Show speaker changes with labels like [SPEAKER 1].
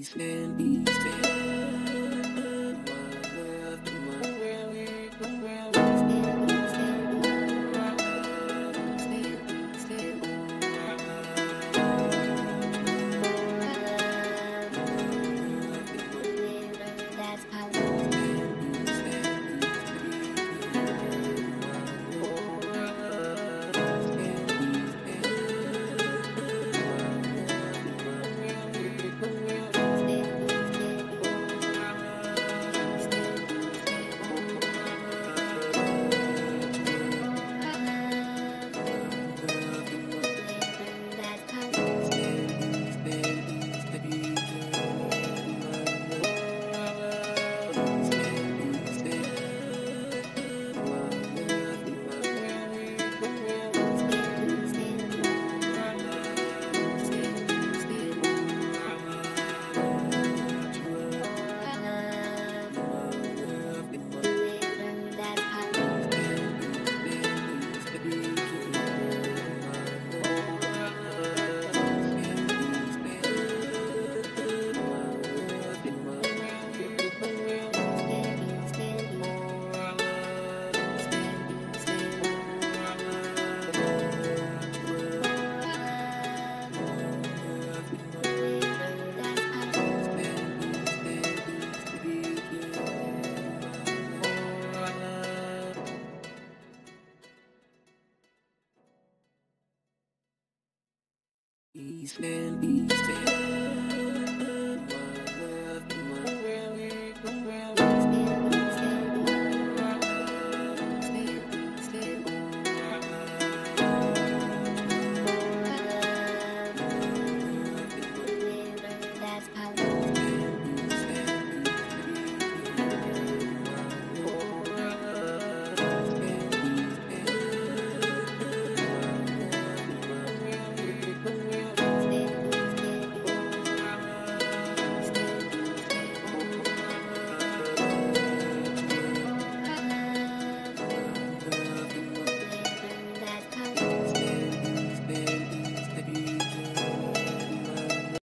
[SPEAKER 1] days, man, be. East End, East End.